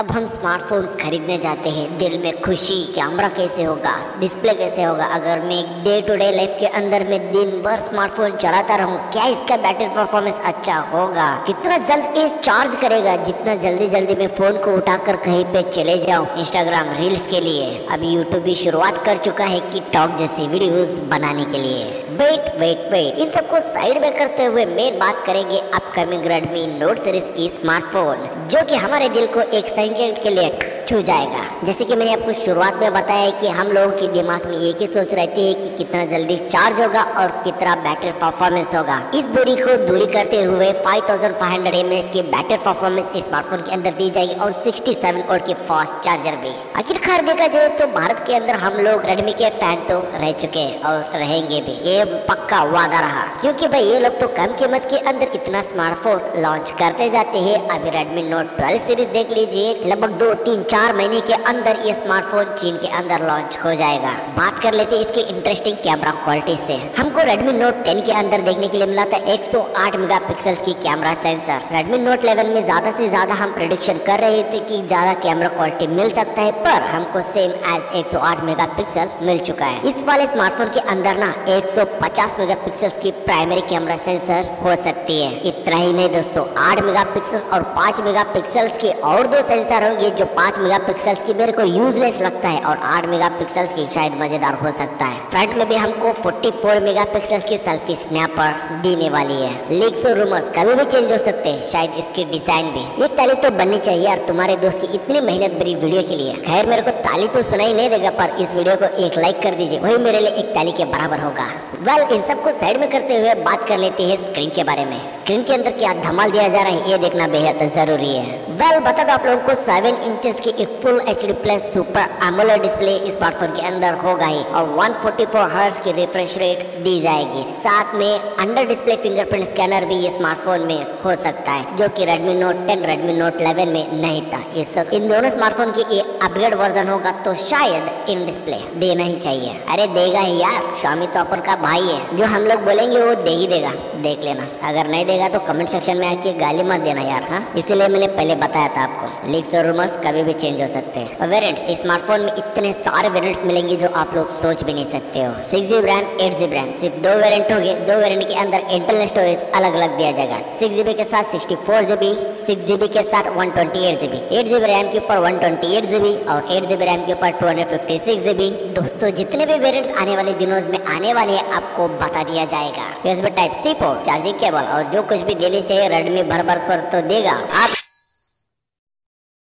अब हम स्मार्टफ़ोन खरीदने जाते हैं। दिल में खुशी, कैमरा कैसे होगा डिस्प्ले कैसे होगा? अगर मैं डे टू डे लाइफ के अंदर में दिन भर स्मार्टफ़ोन चलाता रहूँ, क्या इसका बैटरी परफॉर्मेंस अच्छा होगा? कितना जल्द ये चार्ज करेगा? जितना जल्दी जल्दी मैं फ़ोन को उठाकर कहीं पे चले जाऊँ इंस्टाग्राम रील्स के लिए। अब यूट्यूब भी शुरुआत कर चुका है कि टॉक जैसी वीडियोस बनाने के लिए। वेट वेट वेट इन सबको साइड में करते हुए मेन बात करेंगे अपकमिंग रेडमी नोट सीरीज़ की स्मार्टफ़ोन जो कि हमारे दिल को एक सेकेंड के लिए छू जाएगा। जैसे कि मैंने आपको शुरुआत में बताया कि हम लोगों के दिमाग में एक ही सोच रहती है कि कितना जल्दी चार्ज होगा और कितना बैटरी परफॉर्मेंस होगा। इस दूरी को दूरी करते हुए 5500 mAh की बैटरी परफॉर्मेंस स्मार्टफ़ोन के अंदर दी जाएगी और 67 वोल्ट की फास्ट चार्जर भी। आखिरकार देखा जाए तो भारत के अंदर हम लोग रेडमी के फ़ैन तो रह चुके हैं और रहेंगे भी। ये पक्का वादा रहा। क्योंकि भाई, ये लोग तो कम कीमत के अंदर इतना स्मार्टफ़ोन लॉन्च करते जाते हैं। अभी रेडमी नोट ट्वेल्व सीरीज़ देख लीजिए, लगभग दो, तीन, चार महीने के अंदर ये स्मार्टफ़ोन चीन के अंदर लॉन्च हो जाएगा। बात कर लेते हैं इसकी इंटरेस्टिंग कैमरा क्वालिटी से। हमको Redmi Note 10 के अंदर देखने के लिए मिला था 108 मेगापिक्सल्स की कैमरा सेंसर Redmi Note 11 में ज़्यादा से ज़्यादा हम प्रिडिक्शन कर रहे थे कि ज़्यादा कैमरा क्वालिटी मिल सकता है, पर हमको सेम एज 108 मेगापिक्सल मिल चुका है। इस वाले स्मार्टफ़ोन के अंदर ना 150 मेगापिक्सल्स की प्राइमरी कैमरा सेंसर हो सकती है। इतना ही नहीं दोस्तों 8 मेगापिक्सल और 5 मेगापिक्सल्स के और दो सेंसर होंगे जो 5 मेगापिक्सल्स की मेरे को यूजलेस लगता है और 8 मेगापिक्सल्स की शायद मज़ेदार हो सकता है। फ्रंट में भी हमको 44 मेगापिक्सल्स की सेल्फी स्नैपर देने वाली है। लीक्स और रूमर्स कभी भी चेंज हो सकते हैं। शायद इसकी डिज़ाइन भी। ये ताली तो बननी चाहिए यार तुम्हारे दोस्त की इतनी मेहनत भरी वीडियो के लिए। खैर, मेरे को ताली तो सुनाई नहीं देगा, पर इस वीडियो को एक लाइक कर दीजिए। वही मेरे लिए एक ताली के बराबर होगा। वेल इन सबको साइड में करते हुए बात कर लेते हैं स्क्रीन के बारे में। स्क्रीन के अंदर क्या धमाल दिया जा रहा है, ये देखना बेहद ज़रूरी है। वेल बता दो आप लोगों को सेवन इंचेस की एक full H D plus super AMOLED display smartphone के अंदर होगा ही और 144 हर्ट्ज की रिफ्रेश रेट दी जाएगी। साथ में अंडर डिस्प्ले फिंगरप्रिंट स्कैनर भी स्मार्टफ़ोन में हो सकता है जो कि Redmi Note 10, Redmi Note 11 में नहीं था। ये सब इन दोनों स्मार्टफ़ोन की अपग्रेड वर्जन होगा तो शायद इन डिस्प्ले देना ही चाहिए। अरे देगा ही यार स्वामी तो अपन का भाई है। जो हम लोग बोलेंगे वो दे ही देगा देख लेना। अगर नहीं देगा तो कमेंट सेक्शन में आके गाली मत देना यार हाँ? इसीलिए मैंने पहले बताया था आपको। लीक्स और रूमर्स कभी भी चेंज हो सकते हैं। वेरिएंट्स स्मार्टफ़ोन में इतने सारे वेरिएंट्स मिलेंगे जो आप लोग सोच भी नहीं सकते हो। Six GB RAM eight GB RAM सिर्फ़ दो वेरिएंट होंगे। दो वेरिएंट के अंदर इंटरनल स्टोरेज अलग अलग दिया जाएगा। सिक्स जीबी के साथ sixty four GB six GB के साथ one twenty eight GB eight GB RAM के ऊपर वन ट्वेंटी एट जीबी और एट जीबी रैम के ऊपर two hundred fifty six GB दोस्तों, जितने भी वेरिएंट्स आने वाले दिनों में आने वाले हैं, आपको बता दिया जाएगा। Type C port charging cable और जो कुछ भी देनी चाहिए रेडमी भर भर कर तो देगा। आप